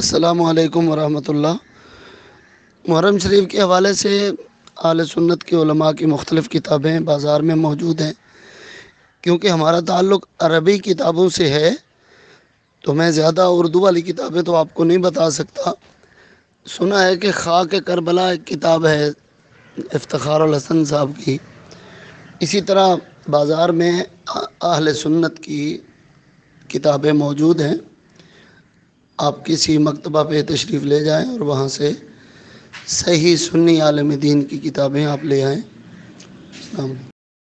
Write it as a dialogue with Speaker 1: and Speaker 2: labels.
Speaker 1: असलकम वरहमतुल्लाह। मुहर्रम शरीफ के हवाले से आल सुन्नत की उलमा की मुख्तलिफ़ किताबें बाज़ार में मौजूद हैं। क्योंकि हमारा ताल्लुक़ अरबी किताबों से है तो मैं ज़्यादा उर्दू वाली किताबें तो आपको नहीं बता सकता। सुना है कि खाक करबला एक किताब है इफ्तार हसन साहब की। इसी तरह बाज़ार में अहल सुन्नत की किताबें मौजूद हैं। आप किसी मकतबा पे तशरीफ़ ले जाएँ और वहाँ से सही सुन्नी आलम दीन की किताबें आप ले आएँ।